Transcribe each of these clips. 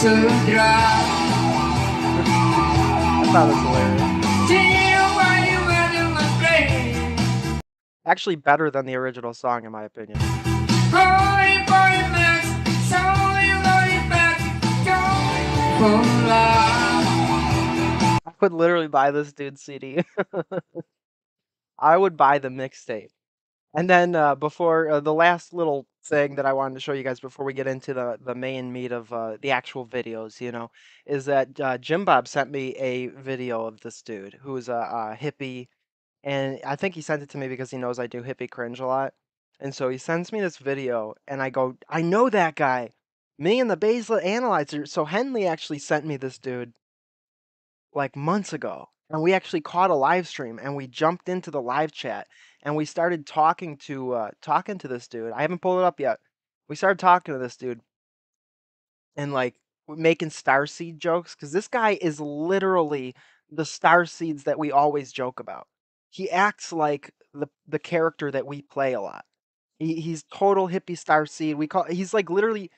So. Actually, better than the original song, in my opinion. I would literally buy this dude's CD. I would buy the mixtape. And then uh, before uh, the last little thing that I wanted to show you guys before we get into the the main meat of uh, the actual videos, you know, is that uh, Jim Bob sent me a video of this dude who is a, a hippie, and I think he sent it to me because he knows I do hippie cringe a lot. And so he sends me this video, and I go, I know that guy. Me and the Basel Analyzer. So Henley actually sent me this dude like months ago and we actually caught a live stream and we jumped into the live chat and we started talking to uh talking to this dude i haven't pulled it up yet we started talking to this dude and like making star seed jokes because this guy is literally the star seeds that we always joke about. He acts like the the character that we play a lot. He, he's total hippie star seed we call he's like literally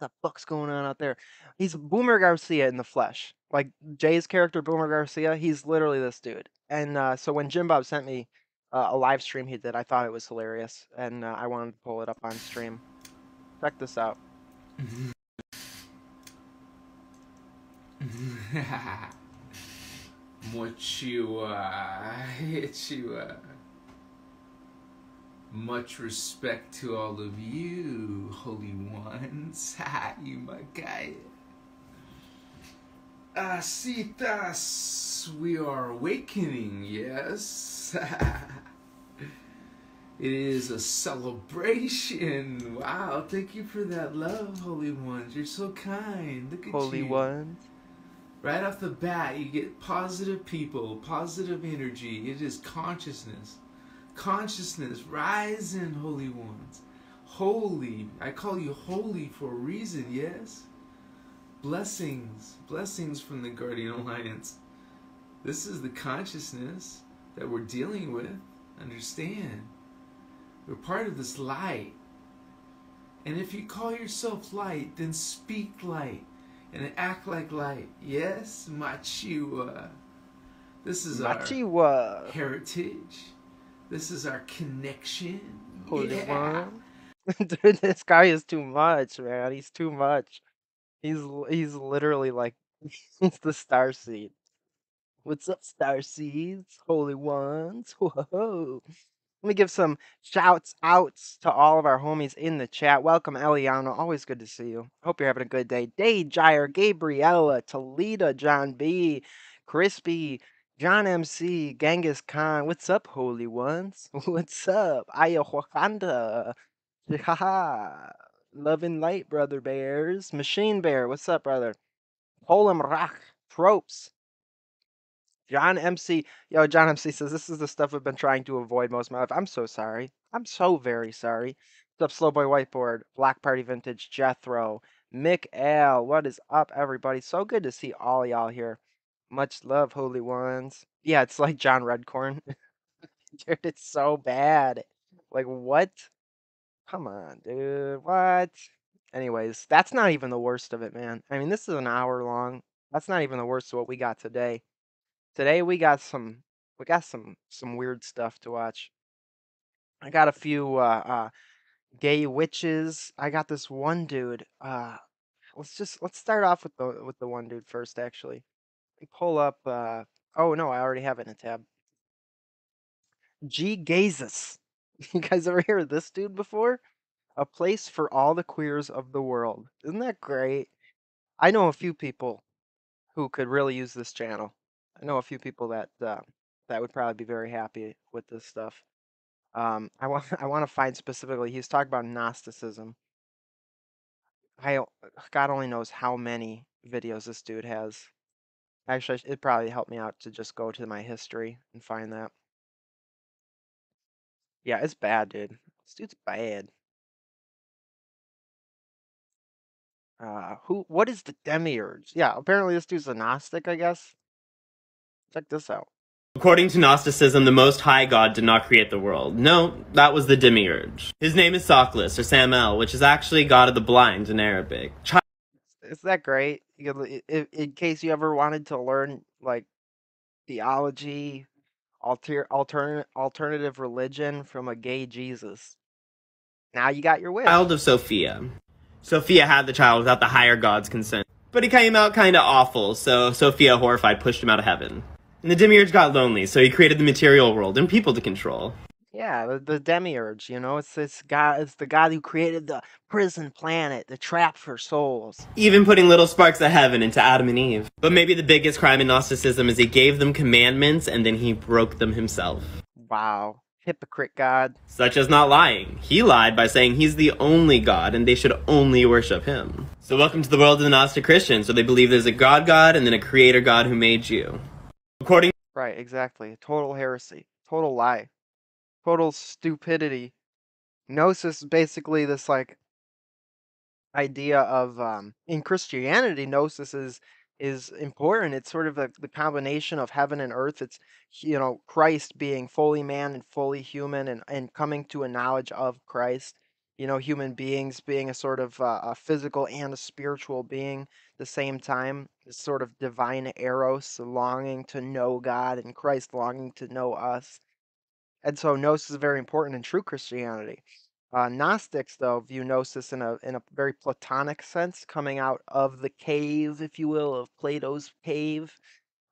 the fuck's going on out there? He's Boomer Garcia in the flesh. Like Jay's character, Boomer Garcia, he's literally this dude. And uh, so when Jim Bob sent me uh, a live stream he did, I thought it was hilarious, and uh, I wanted to pull it up on stream. Check this out. Mochua, Hichua. Much respect to all of you, holy ones. Ha, you my guy. Asitas, we are awakening, yes. it is a celebration. Wow, thank you for that love, holy ones. You're so kind. Look at Holy you. Holy Ones. Right off the bat, you get positive people, positive energy. It is consciousness. Consciousness, rising, holy ones. Holy. I call you holy for a reason, yes? Blessings. Blessings from the Guardian Alliance. This is the consciousness that we're dealing with. Understand? We're part of this light. And if you call yourself light, then speak light and act like light. Yes, Machiwa. This is our Machiwa. heritage. This is our connection. Holy yeah. one. Dude, this guy is too much, man. He's too much. He's he's literally like he's the star seed. What's up, star seeds? Holy ones. Whoa. Let me give some shouts outs to all of our homies in the chat. Welcome, Eliana. Always good to see you. Hope you're having a good day. Day Gyre, Gabriella, Talita, John B, Crispy, John MC, Genghis Khan. What's up, holy ones? What's up? Ayahuasca. Haha. Love and light, brother bears. Machine Bear, what's up, brother? Polam Rach, Tropes. John MC, yo, John MC says this is the stuff I've been trying to avoid most of my life. I'm so sorry. I'm so very sorry. What's up, Slowboy Whiteboard, Black Party Vintage, Jethro, Mick L. What is up, everybody? So good to see all y'all here. Much love, holy ones. Yeah, it's like John Redcorn. Dude, it's so bad. Like, what? Come on, dude. What? Anyways, that's not even the worst of it, man. I mean, this is an hour long. That's not even the worst of what we got today. Today we got some we got some some weird stuff to watch. I got a few uh uh gay witches. I got this one dude. Uh let's just let's start off with the with the one dude first actually. Pull up uh oh no, I already have it in a tab. G Gazes. You guys ever hear of this dude before? A place for all the queers of the world. Isn't that great? I know a few people who could really use this channel. I know a few people that uh, that would probably be very happy with this stuff. Um, I want I want to find specifically. He's talking about Gnosticism. I God only knows how many videos this dude has. Actually, it'd probably helped me out to just go to my history and find that. Yeah, it's bad, dude. This dude's bad. Uh, who? What is the demiurge? Yeah, apparently this dude's a Gnostic, I guess. Check this out. According to Gnosticism, the Most High God did not create the world. No, that was the demiurge. His name is Saklas, or Samael, which is actually God of the blind in Arabic. Is that great? You could, i- i- in case you ever wanted to learn like theology, alter, alternate alternative religion from a gay Jesus. Now you got your wish. child of Sophia. Sophia had the child without the higher god's consent. But he came out kinda awful, so Sophia, horrified, pushed him out of heaven. And the demiurge got lonely, so he created the material world and people to control. Yeah, the, the demiurge, you know, it's this God, it's the God who created the prison planet, the trap for souls. Even putting little sparks of heaven into Adam and Eve. But maybe the biggest crime in Gnosticism is he gave them commandments and then he broke them himself. Wow, hypocrite God. Such as not lying. He lied by saying he's the only God and they should only worship him. So welcome to the world of the Gnostic Christians, where they believe there's a God God and then a creator God who made you. According Right, exactly. Total heresy, total lie, total stupidity. Gnosis is basically this like idea of um in Christianity, gnosis is is important. It's sort of the, the combination of heaven and earth. It's you know Christ being fully man and fully human, and and coming to a knowledge of Christ. You know, human beings being a sort of uh, a physical and a spiritual being at the same time. This sort of divine eros, longing to know God, and Christ longing to know us. And so gnosis is very important in true Christianity. Uh, Gnostics, though, view gnosis in a in a very Platonic sense, coming out of the cave, if you will, of Plato's cave,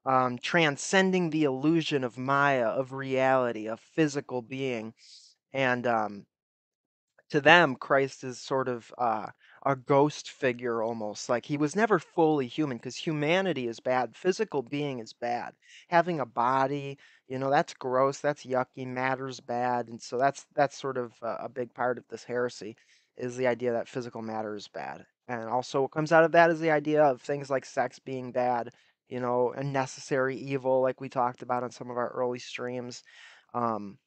um, transcending the illusion of Maya, of reality, of physical being, and um, to them, Christ is sort of uh, a ghost figure almost. Like he was never fully human because humanity is bad. Physical being is bad. Having a body, you know, that's gross. That's yucky. Matter's bad, and so that's that's sort of a, a big part of this heresy is the idea that physical matter is bad. And also, what comes out of that is the idea of things like sex being bad. You know, a necessary evil, like we talked about on some of our early streams. Um,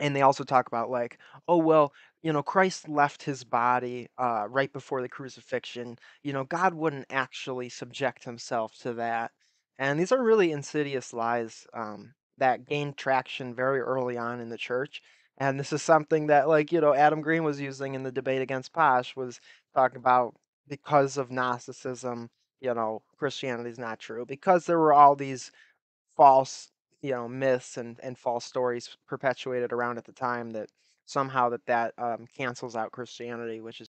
and they also talk about like oh well you know christ left his body uh, right before the crucifixion. You know god wouldn't actually subject himself to that. And these are really insidious lies um, that gained traction very early on in the church and this is something that like you know adam green was using in the debate against posh was talking about because of gnosticism you know christianity is not true because there were all these false you know myths and and false stories perpetuated around at the time that somehow that that um, cancels out Christianity, which is